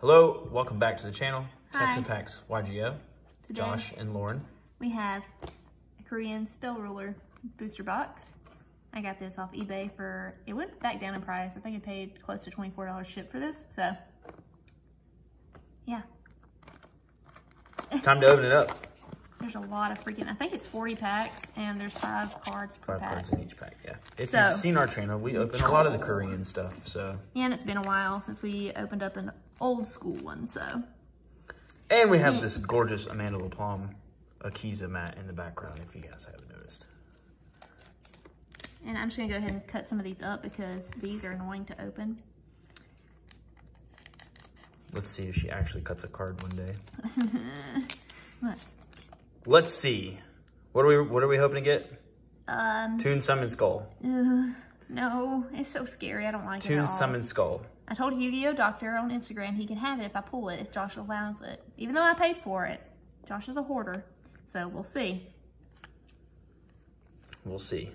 Hello, welcome back to the channel. Hi. Cats&Packs YGO, Today Josh and Lauren. we have a Korean spell ruler booster box. I got this off eBay for, it went back down in price. I think I paid close to $24 ship for this. So, yeah, It's time to open it up. there's a lot of freaking, I think it's 40 packs and there's five cards per Five pack. cards in each pack, yeah. If So- you've seen our channel, we open a lot of the Korean stuff, so. And it's been a while since we opened up an old school one, so. And we have this gorgeous Amanda LaPalm Akiza mat in the background, if you guys haven't noticed. And I'm just gonna go ahead and cut some of these up because these are annoying to open. Let's see if she actually cuts a card one day. What? Let's see. What are we what are we hoping to get? Um, Toon Summon Skull. uh, no, it's so scary. I don't like it Toon. Summon Skull. I told Yu-Gi-Oh Doctor on Instagram he can have it if I pull it, if Josh allows it. Even though I paid for it. Josh is a hoarder, so we'll see. We'll see.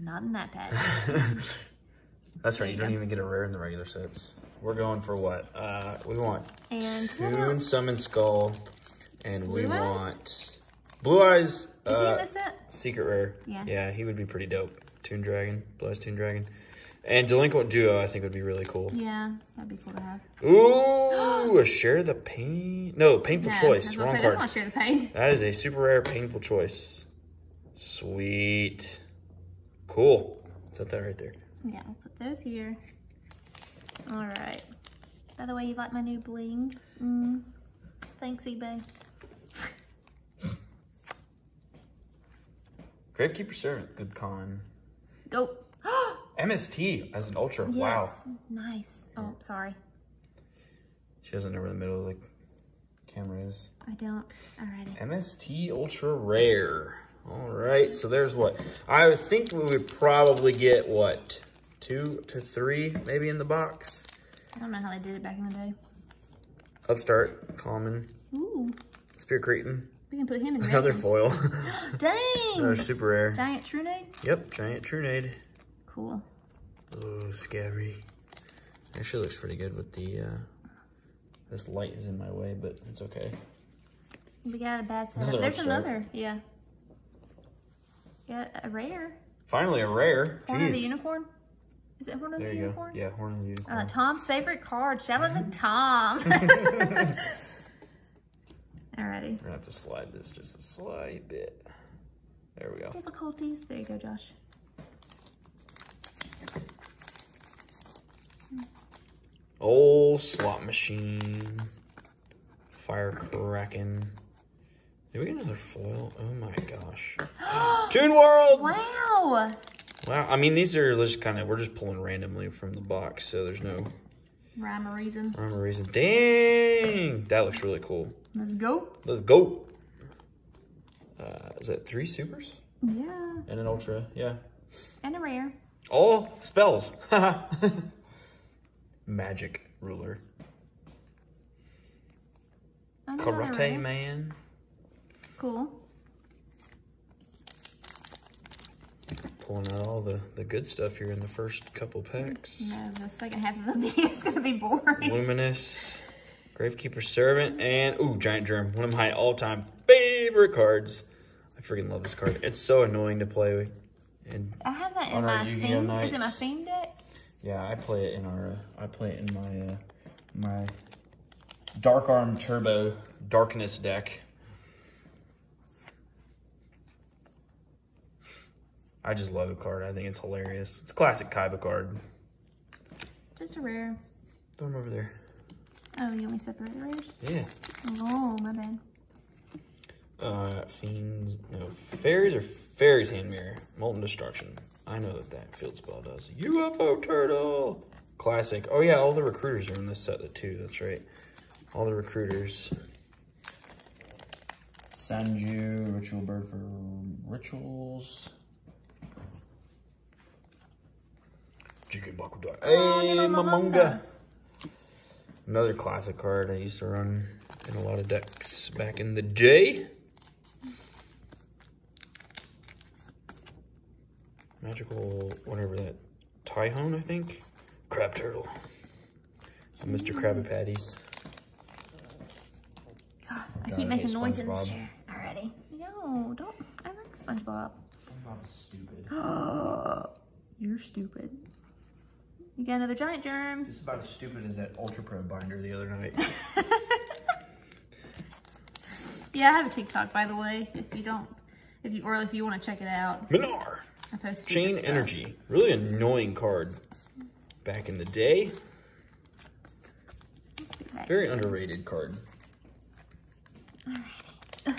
Not in that pack. That's right, you you don't go. even get a rare in the regular sets. We're going for what? Uh, we want And Toon? Summon Skull, and we Eyes? want Blue Eyes. Is he uh, in this set? Secret rare. Yeah. Yeah, he would be pretty dope. Toon Dragon, Blue Eyes Toon Dragon. And Delinquent Duo, I think would be really cool. Yeah, that'd be cool to have. Ooh, a Share the Pain. No, Painful No, Choice. Wrong say, card. That's not share the pain. That is a super rare Painful Choice. Sweet. Cool. Set that right there. Yeah, I'll put those here. All right. By the way, you like my new bling? Mm. Thanks, eBay. Gravekeeper Servant, good con. Go. MST as an Ultra. yes. Wow. Nice. Oh, sorry. She doesn't know where the middle of the camera is. I don't. Alrighty. MST Ultra Rare. All right, so there's what? I would think we would probably get what? Two to three maybe in the box. I don't know how they did it back in the day. Upstart, Common, Ooh. Spear Cretin, We can put him in another foil. Dang! another super rare. Giant Trunade? Yep, Giant Trunade. Cool. Oh, scary. Actually looks pretty good with the, uh, this light is in my way, but it's okay. We got a bad setup. Another There's another. Yeah. Got a rare. Finally a rare. Horn of the Unicorn? Is it Horn of There the you go. Unicorn? Yeah, Horn of the Unicorn. Uh, Tom's favorite card. Shout out to Tom. Alrighty. We're gonna have to slide this just a slight bit. There we go. Difficulties. There you go, Josh. Old slot machine. Fire cracking. Did we get another foil? Oh my gosh. Toon World! Wow. Wow, I mean, these are just kind of, we're just pulling randomly from the box, so there's no Rhyme or reason. rhyme or reason. Dang! That looks really cool. Let's go. Let's go! Uh, is that three supers? Yeah. And an ultra, yeah. And a rare. All spells. Magic ruler. Karate man. Cool. Pulling out all the, the good stuff here in the first couple packs. No, the second half of the video is going to be boring. Luminous, Gravekeeper Servant, and ooh, Giant Germ. One of my all-time favorite cards. I freaking love this card. It's so annoying to play with. And I have that in my theme. Is it my theme deck? yeah, I play it in our. Uh, I play it in my uh, my Dark Arm Turbo Darkness deck. I just love the card. I think it's hilarious. It's a classic Kaiba card. Just a rare. Throw them over there. Oh, you only separate the rares? Yeah. Oh, my bad. Uh, fiends, no, fairies or fairies hand mirror, molten destruction. I know that that field spell does. UFO turtle, classic. Oh yeah, all the recruiters are in this set too. That's right, all the recruiters. Senju, ritual bird for rituals. Chicken Bakuda. Oh, Hey, Nimble Momonga. Momonga. Another classic card I used to run in a lot of decks back in the day. Magical, whatever that, Tyhone, I think? Crab turtle. Mr. Mm. Krabby Patties. God, I keep making hate noise in this chair already. No, don't. I like SpongeBob. SpongeBob is stupid. You're stupid. You got another giant germ. Just about as stupid as that Ultra Pro binder the other night. Yeah, I have a TikTok, by the way. If you don't, if you or if you want to check it out, Minar. Chain. Energy. Really annoying card back in the day. Let's get. Very underrated card. I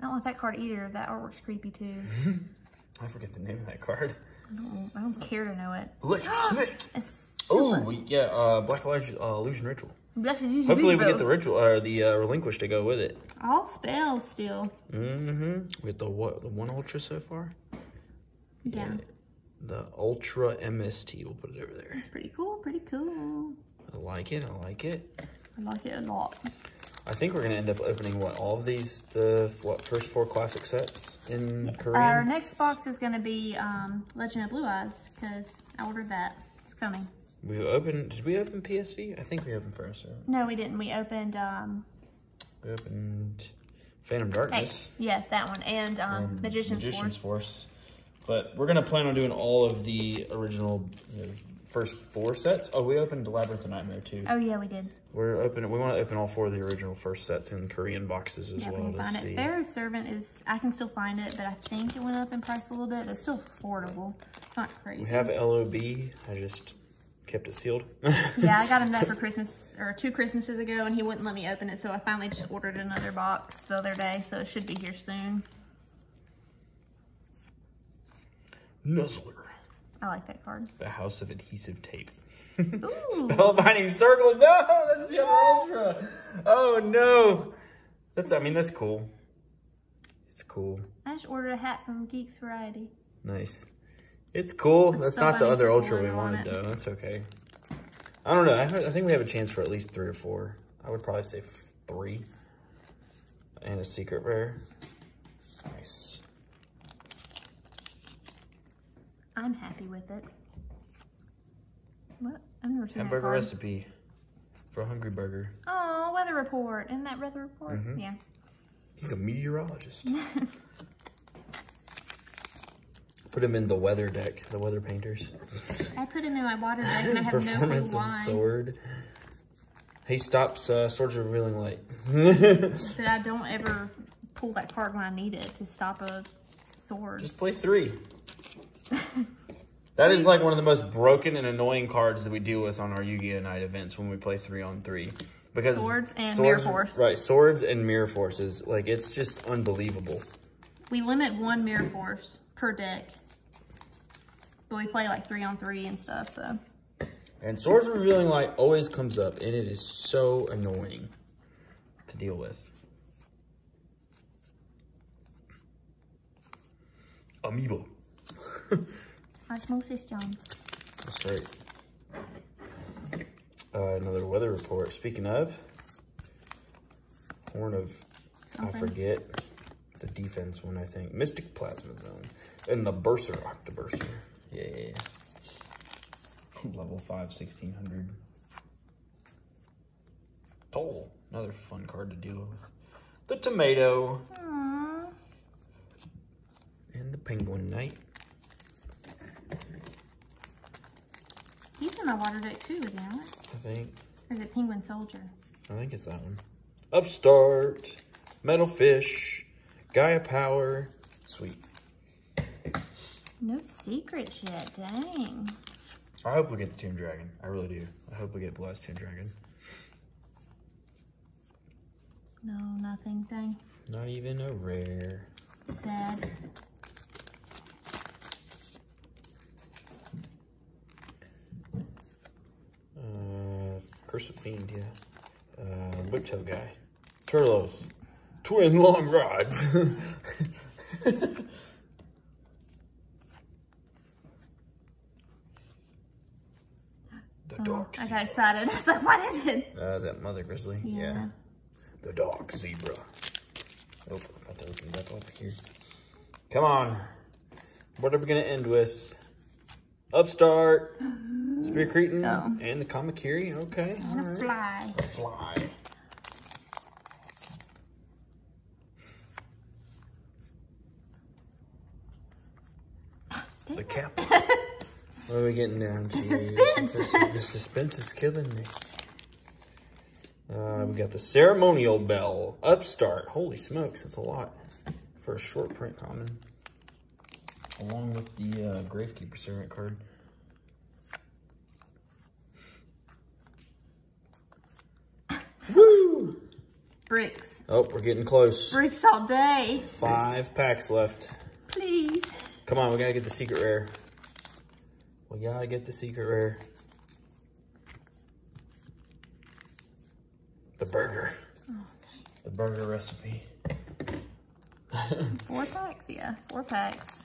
don't like that card either. That artwork's creepy too. I forget the name of that card. I don't, I don't care to know it. Electric Snake. Oh, we yeah, uh, Black Illusion, uh, Illusion Ritual. we actually use Hopefully we get the ritual or the uh, relinquish to go with it. all spells still. Mm-hmm. We get the what? The one ultra so far. Yeah. The ultra MST. We'll put it over there. It's pretty cool. Pretty cool. I like it. I like it. I like it a lot. I think we're gonna end up opening what all of these the what first four classic sets in Korean. Our next box is gonna be um, Legend of Blue Eyes because I ordered that. It's coming. We opened. Did we open PSV? I think we opened first. Right? No, we didn't. We opened. Um, We opened Phantom hey, Darkness. yeah, that one and um, and Magician's, Magician's Force. Force. But we're gonna plan on doing all of the original you know, first four sets. Oh, we opened Labyrinth of Nightmare too. Oh yeah, we did. We're open. We want to open all four of the original first sets in Korean boxes as Yeah, we well can to find see. it. Pharaoh's Servant is. I can still find it, but I think it went up in price a little bit. It's still affordable. It's not crazy. We have LOB. I just kept it sealed. yeah, I got him that for Christmas or two Christmases ago, and he wouldn't let me open it, so I finally just ordered another box the other day, so it should be here soon. Nuzzler. I like that card. The House of Adhesive Tape. Spellbinding Circle. No, that's the other Ultra. Oh no. That's. I mean, that's cool. It's cool. I just ordered a hat from Geeks Variety. Nice. It's cool. It's That's not the other Ultra we wanted though. That's okay. I don't know. I, I think we have a chance for at least three or four. I would probably say three. And a secret rare. Nice. I'm happy with it. What? I've never seen Hamburger recipe for a Hungry Burger. Oh, weather report. Isn't that weather report? Mhm. Yeah. He's a meteorologist. Put him in the weather deck, the weather painters. I put him in my water deck and I have no clue Performance of why. sword. He stops uh, swords revealing light. But I don't ever pull that card when I need it to stop a sword. Just play three. That is like one of the most broken and annoying cards that we deal with on our Yu-Gi-Oh! Night events when we play three on three. Because Swords and Mirror Force. Right, swords and mirror forces. Like it's just unbelievable. we limit one mirror force per deck. But we play like three on three and stuff, so. And swords revealing light always comes up, and it is so annoying to deal with. Ameba. Osmosis Jones. That's right. Uh, another weather report. Speaking of, Horn of, I forget the defense one, I think. Mystic Plasma Zone. And the Burser Octoburser. Yeah, yeah, yeah. Level 5, 1600. Toll. Another fun card to deal with. The Tomato. Aww. And the Penguin Knight. He's in my water deck too, isn't? I think. Or is it Penguin Soldier? I think it's that one. Upstart, Metal Fish, Gaia Power, sweet. No secrets yet, dang. I hope we get the Toon Dragon. I really do. I hope we get Blue Eyes Toon Dragon. No, nothing, dang. Not even a rare. Sad. Uh, Curse of Fiend, yeah. Uh, Whiptail guy. Turtles. Twin long rods. the Oh, dark I got excited. I was like, what is it? Uh, is that Mother Grizzly? Yeah. The dark zebra. Oh, about to open that up here. Come on. What are we gonna end with? Upstart. Spear Cretin Oh. and the Kamakiri. Okay. And a alright. fly. A fly. The cap. what are we getting down to? suspense. The, the suspense is killing me. Uh, we got the ceremonial bell upstart. Holy smokes, that's a lot for a short print common. Along with the uh, Gravekeeper servant card. Woo! Bricks. Oh, we're getting close. Bricks all day. Five packs left. Please. Come on, we gotta get the secret rare. We gotta get the secret rare. The burger. The burger recipe. Four packs, yeah. Four packs.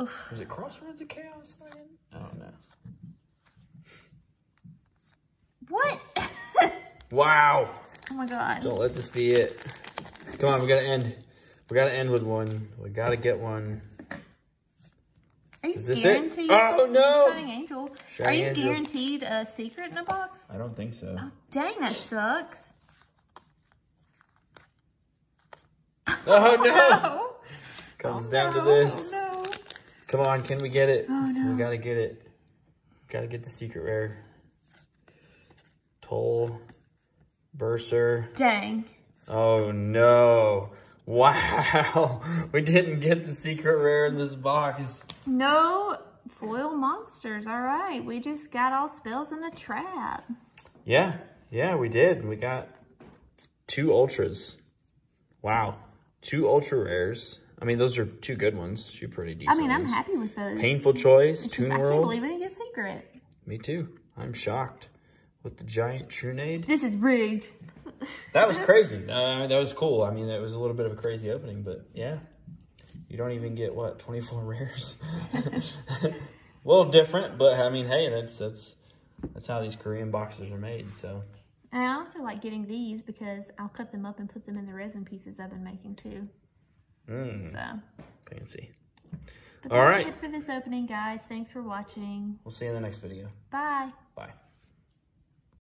Oof. Was it Crossroads of Chaos again? I don't know. What? Wow! oh my god. Don't let this be it. Come on, we gotta end. We gotta end with one. We gotta get one. Are you Is this it? guaranteed? Oh, no. Shining Angel. Shining Are you Angel. guaranteed a secret in a box? I don't think so. Oh, dang, that sucks. Oh no! Oh, no. Comes Oh, down to this. Oh, no. Come on, can we get it? Oh, no. We gotta get it. Gotta get the secret rare. Toll. Burser. Dang. Oh no. Wow. We didn't get the secret rare in this box. No foil monsters. All right. We just got all spells in a trap. Yeah. Yeah, we did. We got two ultras. Wow. Two ultra rares. I mean, those are two good ones. Two pretty decent I mean, I'm ones. happy with those. Painful Choice, It's just, Toon I can't World. believe we didn't get secret. Me too. I'm shocked with the giant Trunade. This is rigged. That was crazy. Uh, that was cool. I mean, that was a little bit of a crazy opening, but yeah. You don't even get, what, 24 rares? a little different, but I mean, hey, that's that's that's how these Korean boxes are made, so. And I also like getting these because I'll cut them up and put them in the resin pieces I've been making too. Mm, So, fancy. but All that's right. it for this opening, guys. Thanks for watching. We'll see you in the next video. Bye. Bye.